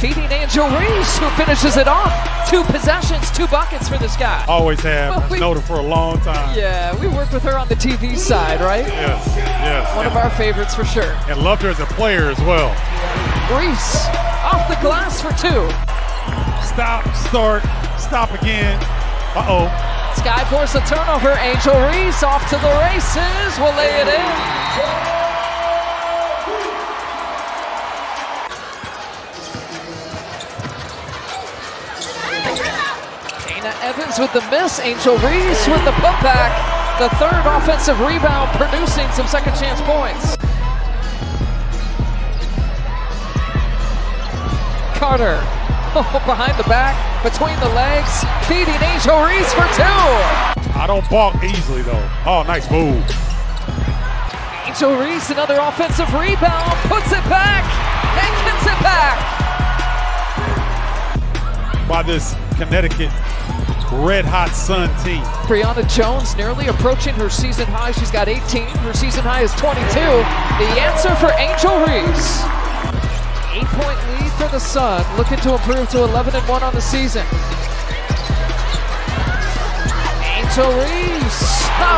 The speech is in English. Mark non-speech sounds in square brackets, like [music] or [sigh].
Feeding Angel Reese, who finishes it off. Two possessions, two buckets for this guy. Always have. Well, we- Known her for a long time. Yeah, we worked with her on the TV side, right? Yes, yes. One of our favorites for sure. and loved her as a player as well. Reese off the glass for two. Stop, start, stop again. Uh-oh. Sky force a turnover. Angel Reese off to the races. Will lay it in. Dana Evans with the miss. Angel Reese with the putback. The third offensive rebound producing some second chance points. Carter [laughs] oh, behind the back, between the legs, feeding Angel Reese for two. I don't balk easily, though. Oh, nice move. Angel Reese, another offensive rebound, puts it back and gets it back. By this Connecticut Red Hot Sun team. Brionna Jones nearly approaching her season high. She's got 18. Her season high is 22. The answer for Angel Reese. Eight point lead for the Sun, looking to improve to 11 and 1 on the season. Angel Reese. Oh!